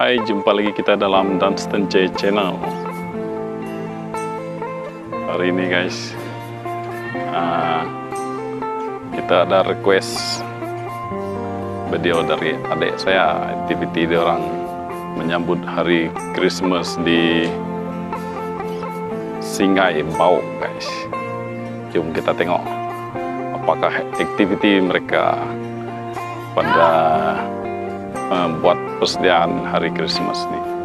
Hai, jumpa lagi kita dalam Dunstan J Channel. Hari ini guys, uh, kita ada request video dari adik saya, activity dia orang menyambut hari Christmas di Singai Bau guys. Jom kita tengok apakah activity mereka pada buat persediaan hari Christmas ini.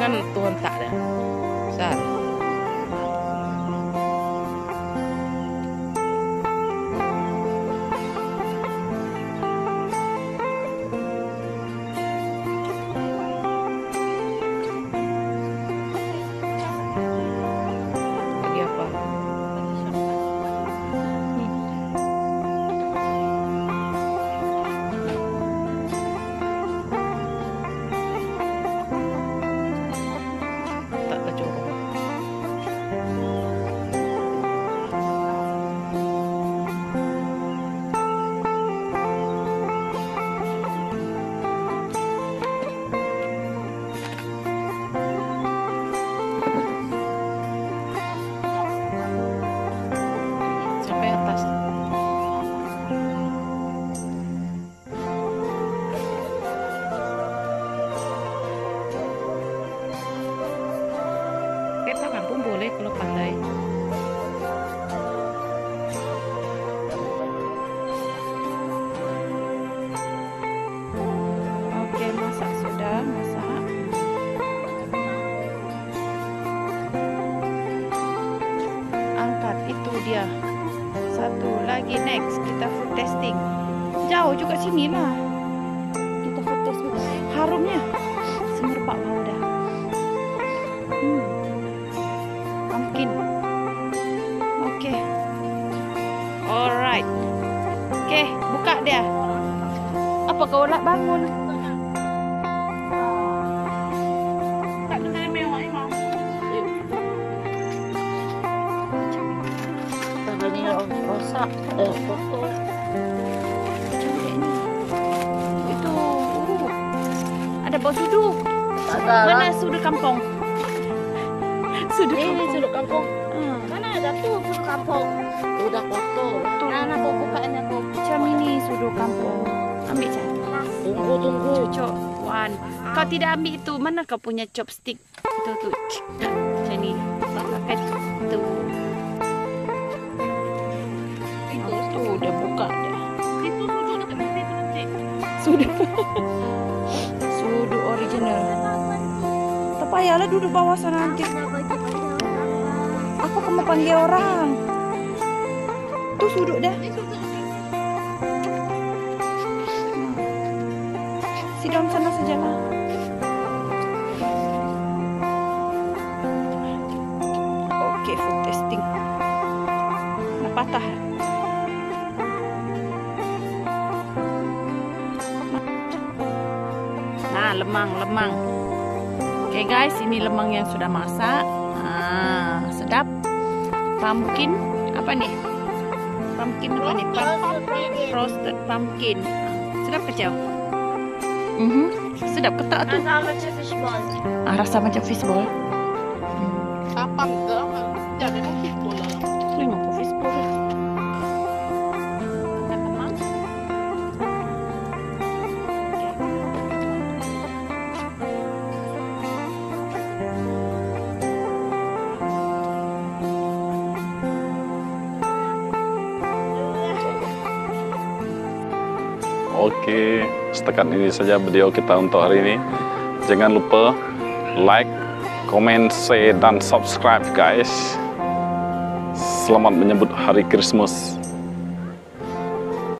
Jangan Tuhan tak dah. Sar. Satu lagi next kita food testing. Jauh juga sini lah. Kita food testing. Harumnya semerbak bau dah. Hmm. Pumpkin. Oke. Alright. Oke, buka dia. Apa kau nak bangun? Ini rosak. Eh, ni. Itu. Uh, ada bau sudu. Mana sudu kampung? Sudu Ini kampung. sudut kampung. Hmm. Mana ada tuh sudut kampung? Udah kotor. Betul. Nah, aku bukain aku. Macam ini sudu kampung. Ambil je. Tunggu, tunggu. Cucuk. One. Kau tidak ambil itu. Mana kau punya chopstick? Itu tu. Macam ni. Pakai tu. Itu. Dia buka. Itu dekat mana itu nanti. Sudu. Sudu original. Payahlah duduk bawah sana nanti. Apa kamu panggil orang? Tu sudut dah. Sit down sana sajalah. Okey, food testing. Nak patah. Nah, lemang, lemang. Okey guys, ini lemang yang sudah masak. Ah, sedap. Pumpkin, apa ni? Pumpkin apa ni? Pump, roasted pumpkin. Sedap kecil. Mhm. Sedap ketak tu. Rasa macam fishball. Ah, rasa macam fishball. Oke, setakat ini saja video kita untuk hari ini. Jangan lupa like, komen, share, dan subscribe guys. Selamat menyambut Hari Christmas.